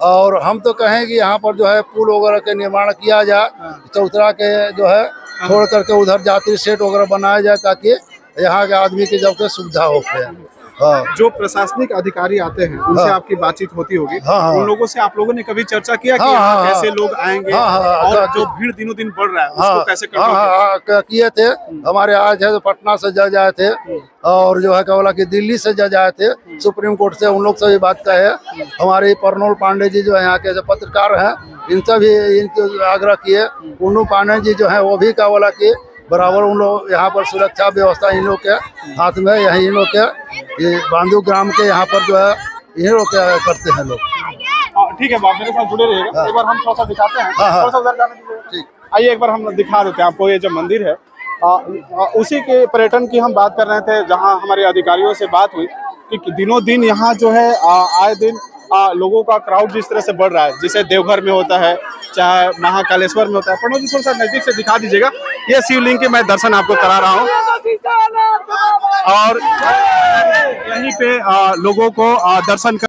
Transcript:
और हम तो कहें कि यहाँ पर जो है पुल वगैरह के निर्माण किया जाए चौतरा के जो है छोड़ करके उधर यात्री सेट वगैरह बनाया जाए ताकि यहाँ के आदमी की जब के सुविधा हो पाए। हाँ। जो प्रशासनिक अधिकारी आते हैं उनसे हाँ। आपकी बातचीत होती होगी। हाँ, हाँ। उन लोगों से आप लोगों ने कभी चर्चा किया कि हाँ, यहाँ हाँ, कैसे हाँ। लोग आएँगे? हाँ, हाँ, हाँ, और हाँ, जो भीड़ दिनों दिन बढ़ रहा है उसको हाँ। कैसे हाँ हाँ हाँ, किए थे। हमारे आज है तो पटना से जज आए थे। और जो है क्या बोला की दिल्ली से जज आए थे। सुप्रीम कोर्ट से उन लोग से भी बात का है। हमारे परनोल पांडे जी जो है यहाँ के जो पत्रकार है इनसे भी आग्रह किए। पुन्नू पांडे जी जो है वो भी क्या बोला कि बराबर उन लोग यहाँ पर सुरक्षा व्यवस्था इन लोग के हाथ में यही इन लोग के ये बांधु ग्राम के यहाँ पर जो है इन लोग के करते हैं लोग। ठीक है आप मेरे साथ जुड़े रहिएगा। हाँ। एक बार हम थोड़ा सा दिखाते हैं। हाँ, हाँ। थोड़ा सा उधर जाने ठीक। आइए एक बार हम दिखा देते हैं आपको ये जो मंदिर है। आ, आ, उसी के पर्यटन की हम बात कर रहे थे जहाँ हमारे अधिकारियों से बात हुई कि दिनों दिन यहाँ जो है आए दिन आ, लोगों का क्राउड जिस तरह से बढ़ रहा है जैसे देवघर में होता है चाहे महाकालेश्वर में होता है। प्रणव जी थोड़ा सा नज़दीक से दिखा दीजिएगा। ये शिवलिंग के मैं दर्शन आपको करा रहा हूँ। और यहीं पे लोगों को दर्शन कर